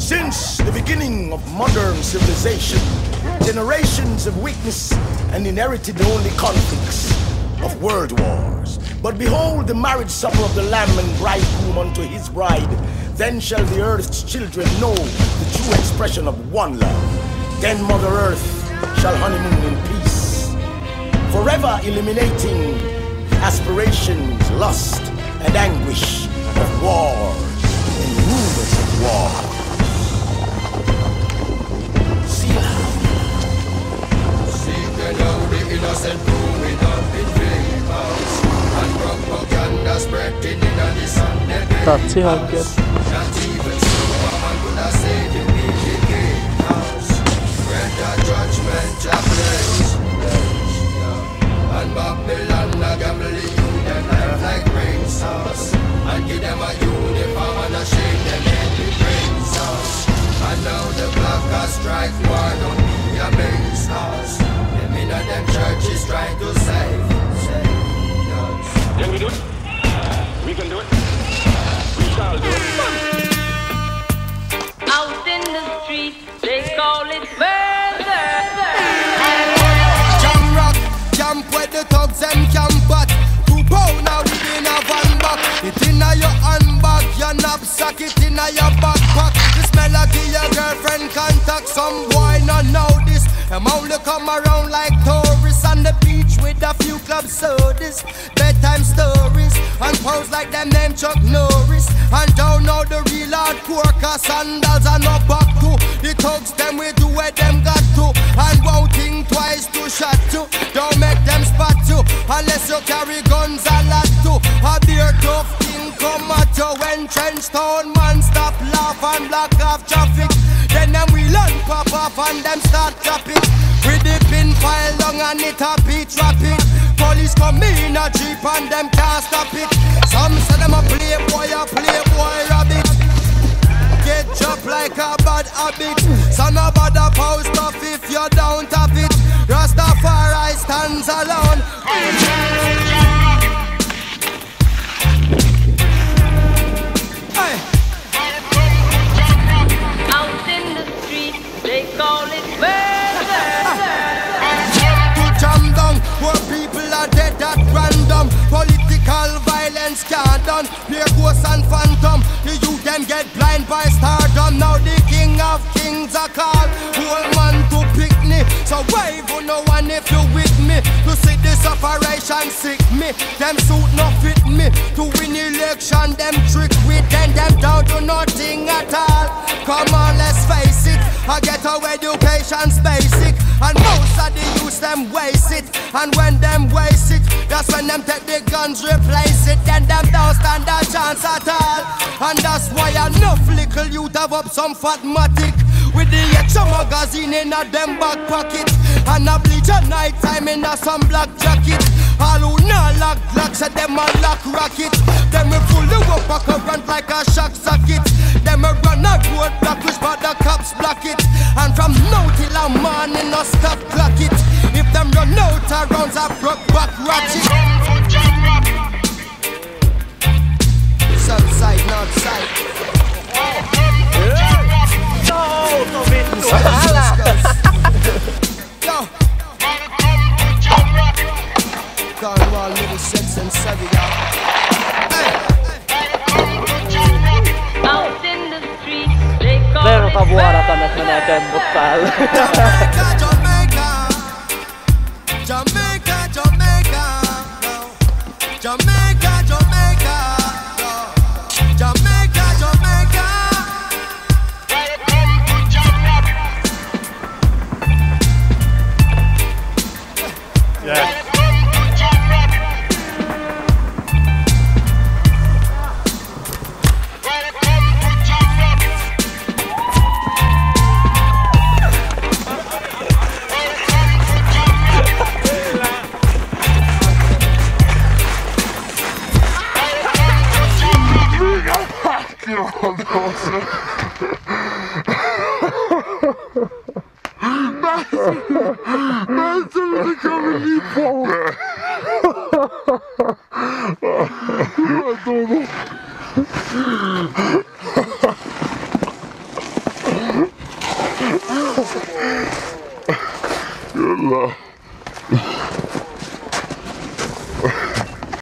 Since the beginning of modern civilization, generations have witnessed and inherited only conflicts of world wars. But behold the marriage supper of the Lamb and bridegroom unto his bride. Then shall the earth's children know the true expression of one love. Then Mother Earth shall honeymoon in peace, forever eliminating aspirations, lust, and anguish of wars and rumors of war. Out the innocent growing up in favors And propaganda spreading in the Sunday That's it, I guess. Not even so could have saved him in the gatehouse Where the judgment of place And Babylon a gamble the youth them like rain sauce. And give them a uniform the thugs them camp Two pound now within a van back. It inna your handbag, your knapsack It inna your backpack. The smell of your girlfriend contact Some boy not know this Them only come around like tourists On the beach with a few club sodas. Bedtime stories And pose like them name Chuck Norris. And don't know the real hardcore Cause sandals are not back to The thugs them we do where them got to. And won't think twice to shot you Don't Unless you carry guns a lot too. A beer tough thing come at you When trench town man stop laugh and block off traffic. Then them we learn pop off and them start it With the pin file long and it a beat rapid Police come in a jeep and them can't stop it. Some say them a playboy Out in the street, they call it jam down where people are dead at random. Political violence can't done. Play ghosts and phantom. The youth them get blind by stardom. Now the king of kings are called. Whole man to pick me. So wave on no one if you with me. See sick me. Them suit not fit me. To win election, them trick with them. Them down to nothing at all. Come on, let's face it. I get our education's basic. And most of the youth them waste it. And when them waste it, that's when them take the guns, replace it. Then them don't stand a chance at all. And that's why enough little youth have up some fatmatic. With the extra magazine in a them back pocket. And a bleach at night time in a some black jacket. All who not lock lock, say them a lock rocket. Them we fully up a current like a shock socket. Them a run a road block, which but the cops block it. And from now till a morning, no stop clock it. If them run out of rounds, I broke back ratchet. South side, north side. Yo. Street, they call Meron it kabuharan tanas na nakembot tal. Jamaica, しようどうしよう Nein, so eine Comedy-Frau. Dodo. Yalla.